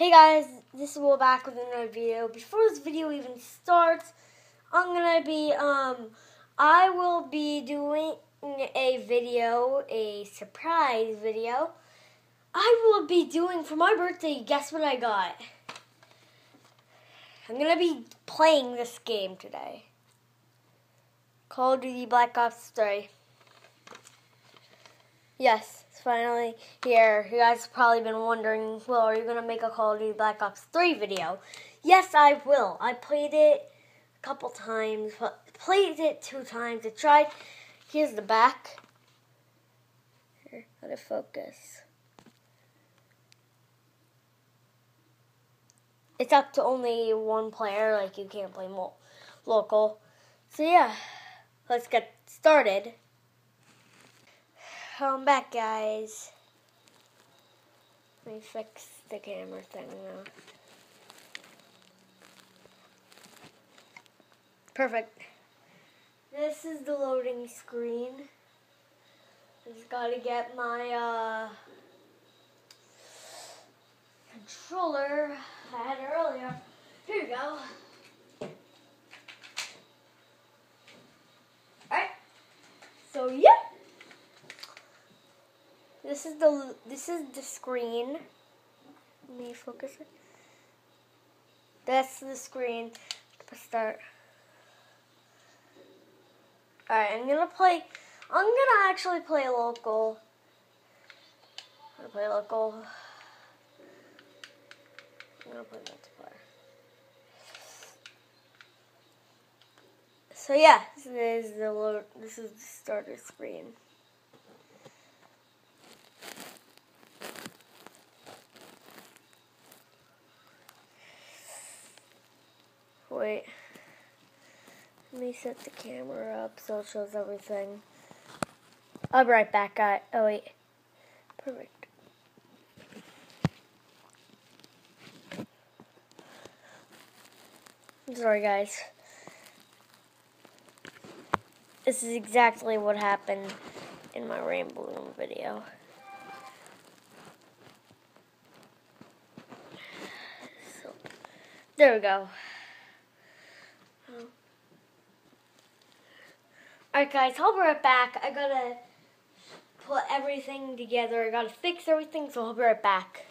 Hey guys, this is Will back with another video. Before this video even starts, I'm gonna be um I will be doing a video, a surprise video. I will be doing for my birthday, guess what I got? I'm gonna be playing this game today. Call of Duty Black Ops 3. Yes, finally here. You guys probably been wondering, well, are you going to make a Call of Duty Black Ops 3 video? Yes, I will. I played it a couple times, but played it two times. I tried. Here's the back. Here, let it focus. It's up to only one player, like you can't play local. So yeah, let's get started. Come back, guys. Let me fix the camera thing now. Perfect. This is the loading screen. I just gotta get my uh, controller I had earlier. Here you go. Alright. So, yeah. This is the this is the screen. Let me focus it. That's the screen. Start. Alright, I'm gonna play I'm gonna actually play local. I'm gonna play local. I'm gonna play multiplayer. So yeah, this is the this is the starter screen. Wait. Let me set the camera up so it shows everything. I'll be right back, guys. Oh, wait. Perfect. Sorry, guys. This is exactly what happened in my balloon video. So, there we go. Alright guys, I'll be right back. I gotta put everything together. I gotta fix everything, so I'll be right back.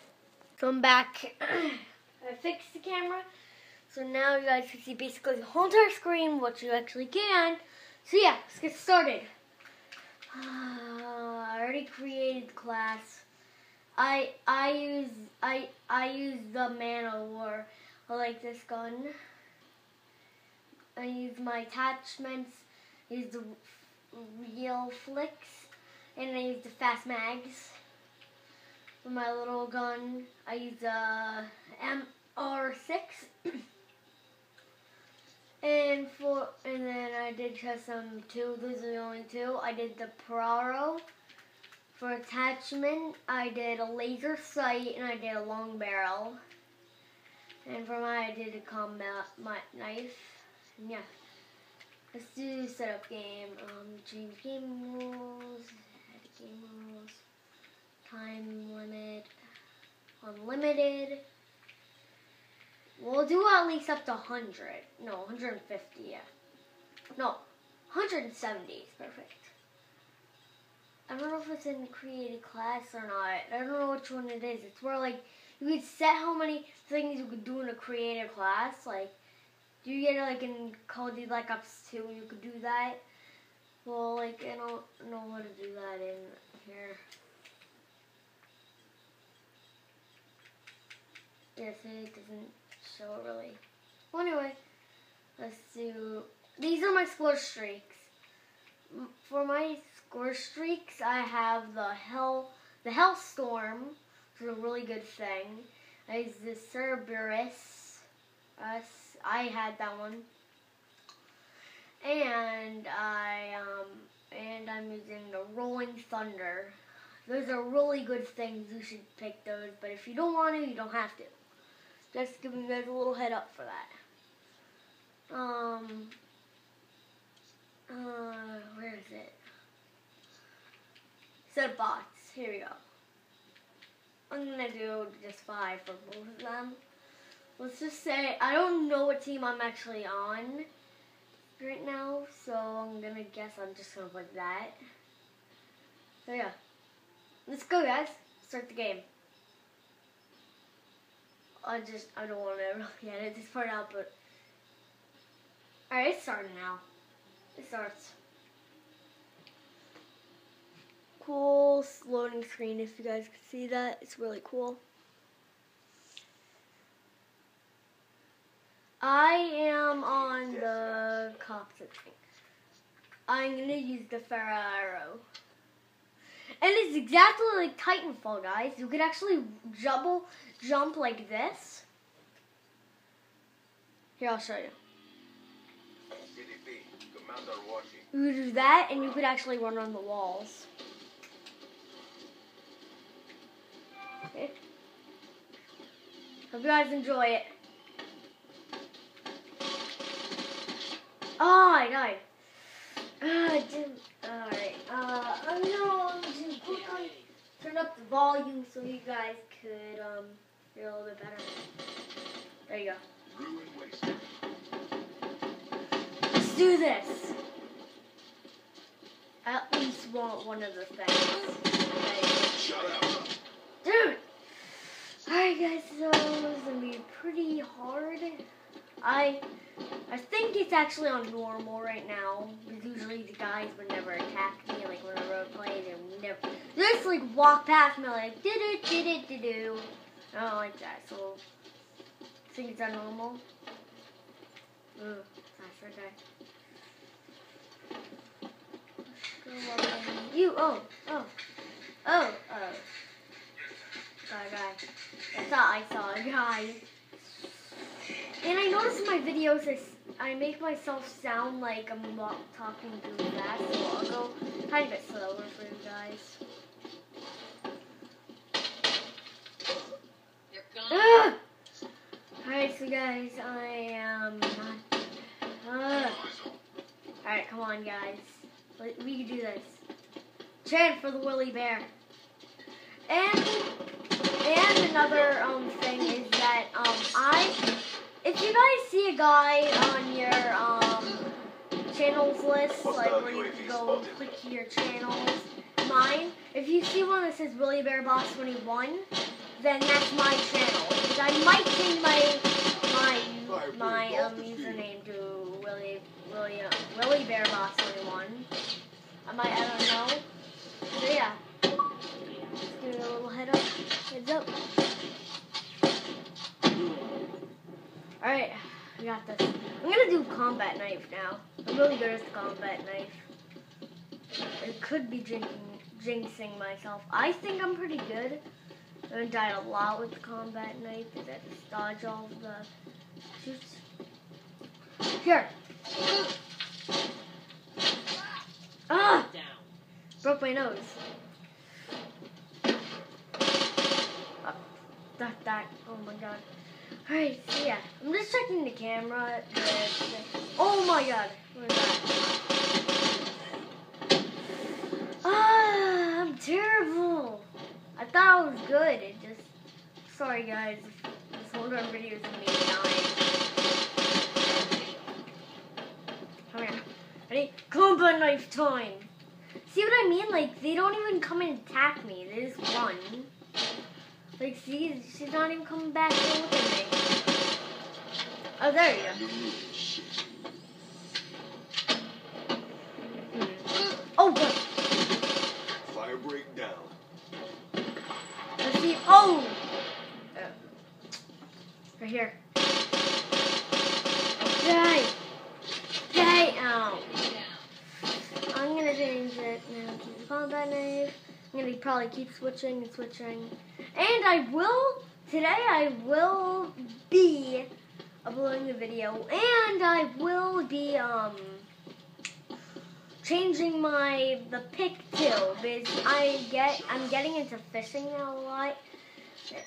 So I'm back. I fixed the camera. So now you guys can see basically the whole entire screen, what you actually can. So yeah, let's get started. Uh, I already created class. I I use I I use the Man of War. I like this gun. I use my attachments use the real flicks, and I use the fast mags. For my little gun, I use the MR6. and for and then I did just some two. Those are the only two. I did the Pharo. For attachment, I did a laser sight and I did a long barrel. And for my, I did a combat my knife. And yeah. Let's do setup game. Um, change game rules, game rules, time limit, unlimited. We'll do at least up to 100. No, 150, yeah. No, 170 is perfect. I don't know if it's in created class or not. I don't know which one it is. It's where, like, you could set how many things you could do in a creative class. Like, do you get like in Call of Duty Black Ops 2 you could do that? Well, like, I don't know how to do that in here. Yes, it doesn't show really. Well, anyway, let's do. These are my score streaks. For my score streaks, I have the Hell, the Hellstorm, which is a really good thing. I use the Cerberus, us I had that one. And I um and I'm using the Rolling Thunder. Those are really good things. You should pick those. But if you don't want to, you don't have to. Just giving you guys a little head up for that. Um. Uh, where is it? Set bots. Here we go. I'm gonna do just five for both of them. Let's just say I don't know what team I'm actually on right now, so I'm gonna guess I'm just gonna put that. So yeah, let's go, guys. Start the game. I just I don't want to really edit this part out, but all right, it's starting now. It starts. Cool loading screen. If you guys can see that, it's really cool. I am on the cockpit thing. I'm gonna use the Ferraro. And it's exactly like Titanfall, guys. You could actually jump, jump like this. Here, I'll show you. CDP, Commander watching. You could do that, and you could actually run on the walls. Okay. Hope you guys enjoy it. Oh, I died. Uh, Alright. Uh, I'm going to quickly turn up the volume so you guys could um hear a little bit better. There you go. Let's do this. I at least want one of the things. Okay. Shut up. Dude! Alright guys, so it's gonna be pretty hard. I I think it's actually on normal right now. Usually the guys would never attack me, like whenever I play, they would never they just like walk past me like did it did it did do. I don't like that, so I think it's on normal. That's okay. Go You oh oh oh oh saw a guy. I thought I saw a guy. And I noticed in my videos I, I make myself sound like I'm talking too fast, so I'll go kind of bit slower for you guys. Ah! Alright, so guys, I am not. Ah. Alright, come on, guys. We can do this. Chant for the Willy Bear. And and another um thing is that um I if you guys see a guy on your um channels list, like where you can go click your channels, mine, if you see one that says Willy Bear Boss 21, then that's my channel. Because I might change my my my um username to Willy Willy uh, Willy Bear Boss 21. I might I don't know. So yeah. Give it a little head up. Got this. I'm gonna do combat knife now. I'm really good at the combat knife. It could be jinxing, jinxing myself. I think I'm pretty good. I died a lot with the combat knife. Is that just dodge all the shoots? Here. Ah! Broke my nose. Oh, that, that, oh my god. Alright, so yeah, just checking the camera. Oh my god? Ah, I'm terrible. I thought I was good. It just, sorry guys, this whole run video is me dying. Come here. Ready? Combat knife time. See what I mean? Like they don't even come and attack me. They just run. Like see, she's not even coming back look at me. Oh, there you go. Hmm. Oh, good. Fire break down. Let's see. Oh. oh. Right here. Die. Die. Oh. I'm gonna change it now to the combat knife. I'm gonna probably keep switching and switching. And I will, today I will be uploading the video and I will be, um, changing my, the pick too because I get, I'm getting into fishing now a lot.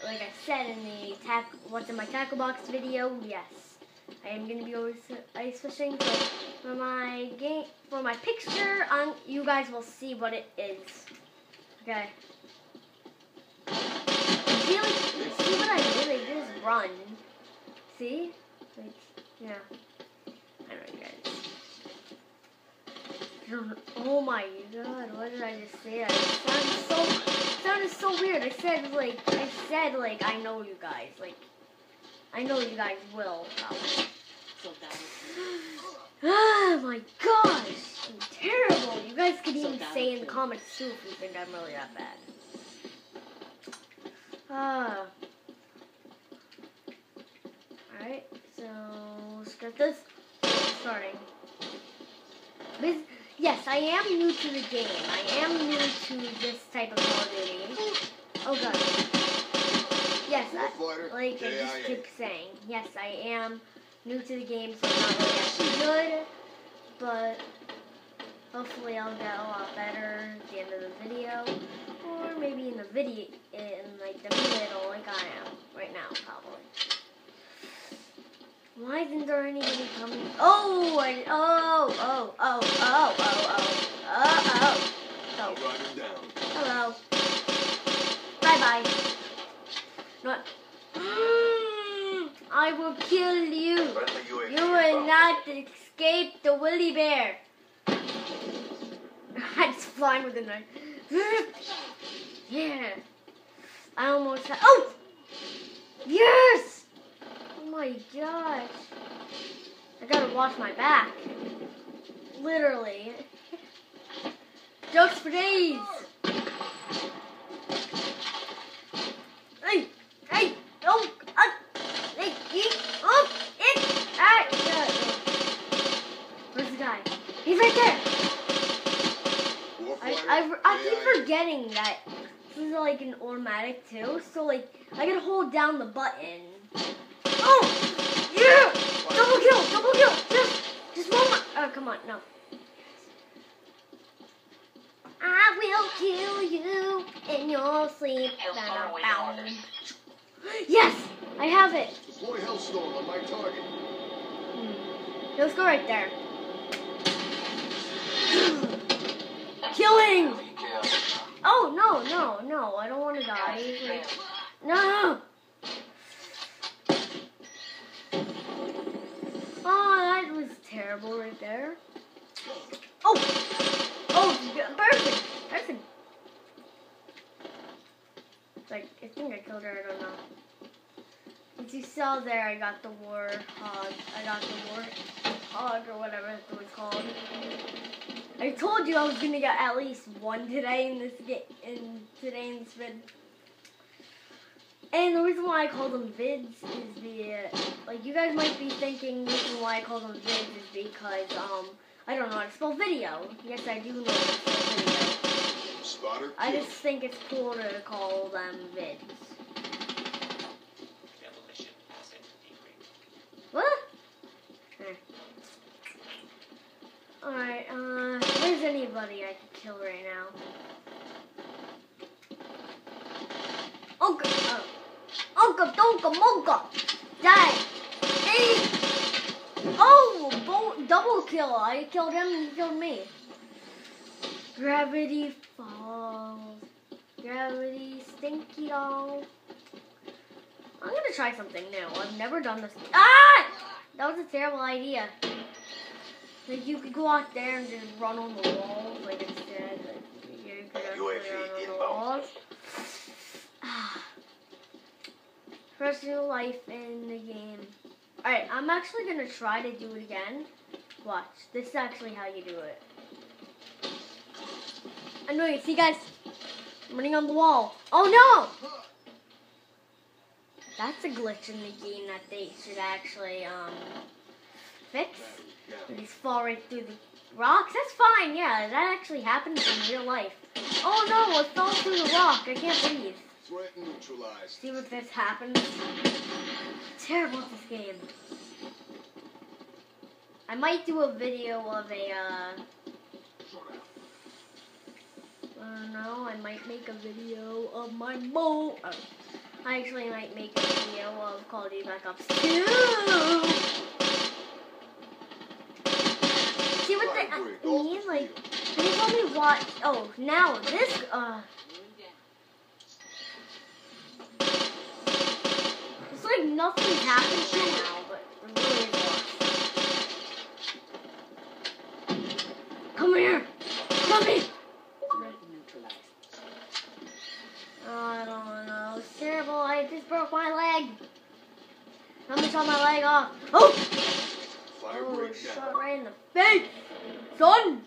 Like I said in the tack, what's in my tackle box video, yes. I am gonna be always ice fishing. So for my game, for my picture, um, you guys will see what it is. Okay. See, like, see what I did? I just run. See? Like, yeah. I don't know, guys. Oh my god, what did I just say? I sounded so, sounded so weird. I said, like, I said, like, I know you guys. Like, I know you guys will, probably. So that was Oh my gosh! I'm terrible. You guys can So even say in the comments too if you think I'm really that bad. Ah. Alright, so let's get this starting. This, yes, I am new to the game. I am new to this type of Call of Duty. Oh god. Yes, I, like I just keep saying, yes, I am new to the game, so I'm not really actually good, but hopefully I'll get a lot better at the end of the video, or maybe in the video, in like the middle, like I am right now, probably. Why isn't there anybody coming? Oh, and oh, oh, oh, oh, oh, oh, oh, oh. I'll. Hello. Bye bye. Not. I will kill you. You will not escape the Willy Bear. I just flying with the knife. yeah. I almost. Oh! Yes! Oh my gosh. I gotta watch my back. Literally. Jokes for days. Hey! Hey! Oh! Uh, hey! Oh! It! Ah! Where's the guy? He's right there! I, I, I keep forgetting that this is like an automatic too, so like I can hold down the button. Oh! Yeah! Double kill! Double kill! Just, just one more. Oh, come on, no. I will kill you in your sleep. Hellstorm awaiting Bow, bow. orders. Yes! I have it! Deploy Hellstorm on my target. Hmm. Let's go right there. Killing! Oh, no, no, no. I don't want to die. No! Oh, right there. Oh! Oh, perfect! Perfect! Like, I think I killed her, I don't know. As you saw there, I got the war hog. I got the war hog or whatever it was called. I told you I was gonna get at least one today in this game, in today in this vid. And the reason why I call them vids is the uh, like you guys might be thinking the reason why I call them vids is because um I don't know how to spell video. Yes, I do know how to spell video. Spotter, I just think it's cool to call them vids. Demolition asset decrease. What? Alright, uh, where's anybody I could kill right now? Onka, oh. Onka, donka, monka! Die! Hey! Oh, double kill. I killed him, he killed me. Gravity falls. Gravity stinky dog. I'm gonna try something new. I've never done this. Ah! That was a terrible idea. Like you could go out there and just run on the walls, like instead. Like, you could actually run on the walls. New life in the game. Alright, I'm actually gonna try to do it again. Watch. This is actually how you do it. I know you see guys. I'm running on the wall. Oh no! That's a glitch in the game that they should actually um fix. These fall right through the rocks. That's fine. Yeah, that actually happens in real life. Oh no! It fell through the rock. I can't breathe. Threat neutralized. See what this happens? Terrible at this game. I might do a video of a, uh, I don't know, I might make a video of my boat. Oh, I actually might make a video of Call of Duty Black Ops 2. See what they, I mean? Like, you tell me what, oh, now this, uh, like happened till now, but it really lost. Come here! Come here! Threat. Oh, I don't know. It's terrible. I just broke my leg. Let me shot my leg off. Oh! Fire Oh, break shot now. right in the face! Son!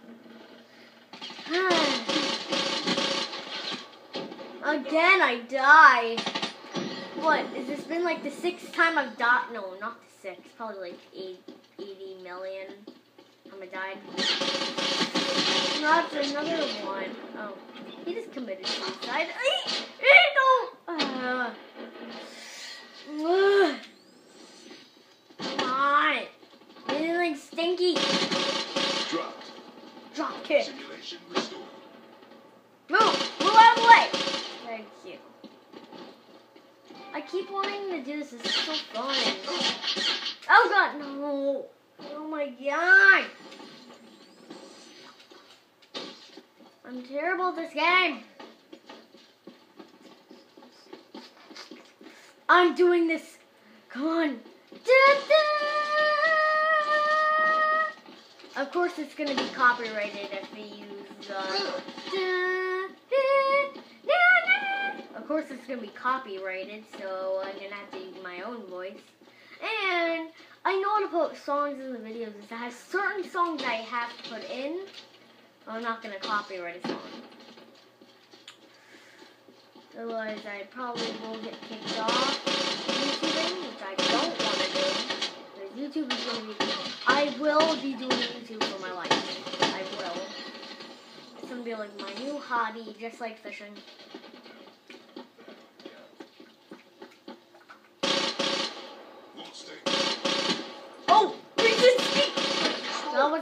Again, I die. What? Has this been like the sixth time I've died? No, not the sixth. Probably like eight, 80 million time I die. Not another one. Oh, he just committed suicide. Eee! Eee, no! Uh, ugh. Come on. Anything stinky. Dropped. Drop kick. Move! Move out of the way! Thank you. I keep wanting to do this. This is so fun. Oh god, no! Oh my god! I'm terrible at this game. I'm doing this. Come on. Da-da! Of course, it's gonna be copyrighted if we use. Uh, of course, it's gonna be copyrighted, so I'm gonna have to use my own voice. And I know how to put songs in the videos. I have certain songs I have to put in. I'm not gonna copyright a song. Otherwise, I probably will get kicked off YouTubing, which I don't want to do. Because YouTube is gonna be. I will be doing YouTube for my life. I will. It's gonna be like my new hobby, just like fishing.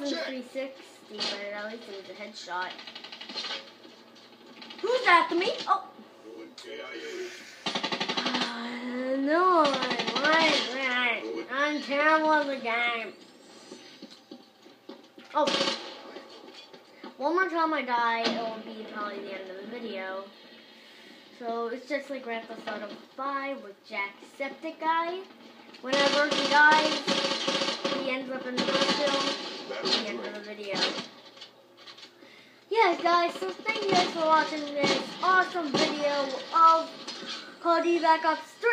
Wasn't Check. 360, but at least it was a headshot. Who's after me? Oh. Uh, no, is that? I'm terrible at the game. Oh. One more time I die, it will be probably the end of the video. So it's just like Grand Theft Auto 5 with Jacksepticeye. Whenever he dies, he ends up in the hospital. the end of the video. Yeah, guys, so thank you guys for watching this awesome video of Call of Duty Black Ops 3.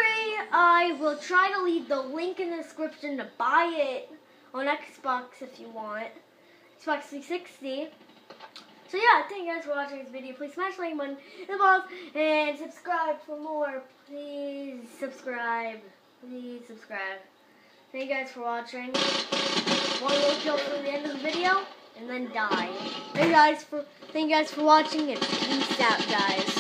I will try to leave the link in the description to buy it on Xbox if you want. Xbox 360. So yeah, thank you guys for watching this video. Please smash the like button the balls and subscribe for more. Please subscribe. Please subscribe. Thank you guys for watching. One little kill for the end of the video and then die. Thank you guys for thank you guys for watching and peace out guys.